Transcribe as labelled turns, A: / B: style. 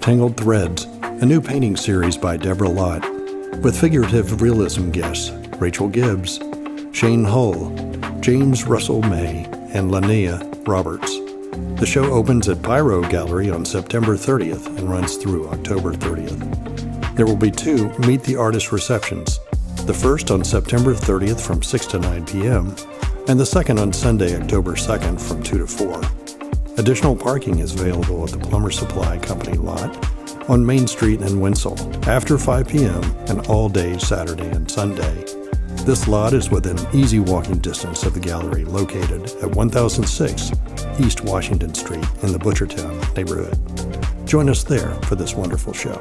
A: Tangled Threads, a new painting series by Debra Lott, with figurative realism guests Rachel Gibbs, Shayne Hull, James Russell May, and LaNia Roberts. The show opens at Pyro Gallery on September 30th and runs through October 30th. There will be two Meet the Artist receptions, the first on September 30th from 6 to 9 p.m., and the second on Sunday, October 2nd from 2 to 4. Additional parking is available at the Plumber Supply Company lot on Main Street in Wenzel after 5 p.m. and all day Saturday and Sunday. This lot is within easy walking distance of the gallery located at 1006 East Washington Street in the Butchertown neighborhood. Join us there for this wonderful show.